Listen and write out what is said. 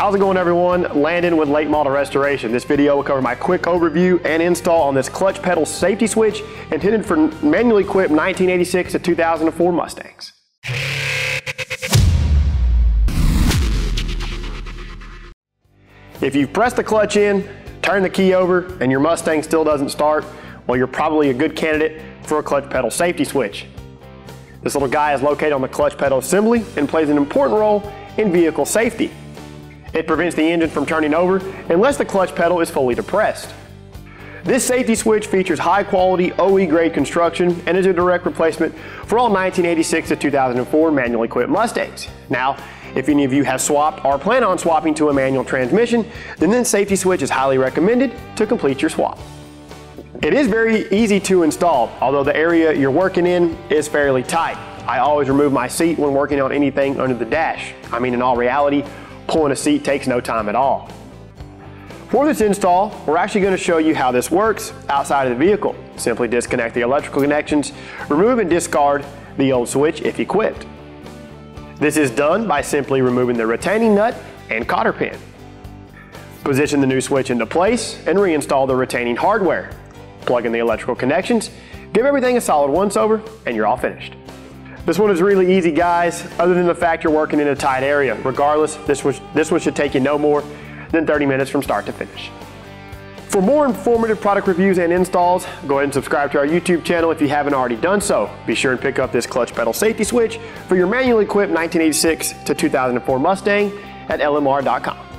How's it going everyone? Landon with Late Model Restoration. This video will cover my quick overview and install on this clutch pedal safety switch intended for manually equipped 1986 to 2004 Mustangs. If you've pressed the clutch in, turned the key over, and your Mustang still doesn't start, well you're probably a good candidate for a clutch pedal safety switch. This little guy is located on the clutch pedal assembly and plays an important role in vehicle safety. It prevents the engine from turning over unless the clutch pedal is fully depressed. This safety switch features high quality OE grade construction and is a direct replacement for all 1986 to 2004 manual equipped Mustangs. Now, if any of you have swapped or plan on swapping to a manual transmission, then this safety switch is highly recommended to complete your swap. It is very easy to install, although the area you're working in is fairly tight. I always remove my seat when working on anything under the dash. I mean, in all reality, pulling a seat takes no time at all. For this install, we're actually going to show you how this works outside of the vehicle. Simply disconnect the electrical connections, remove and discard the old switch if equipped. This is done by simply removing the retaining nut and cotter pin. Position the new switch into place and reinstall the retaining hardware. Plug in the electrical connections, give everything a solid once over, and you're all finished. This one is really easy guys, other than the fact you're working in a tight area. Regardless, this one, this one should take you no more than 30 minutes from start to finish. For more informative product reviews and installs, go ahead and subscribe to our YouTube channel if you haven't already done so. Be sure and pick up this clutch pedal safety switch for your manually equipped 1986 to 2004 Mustang at lmr.com.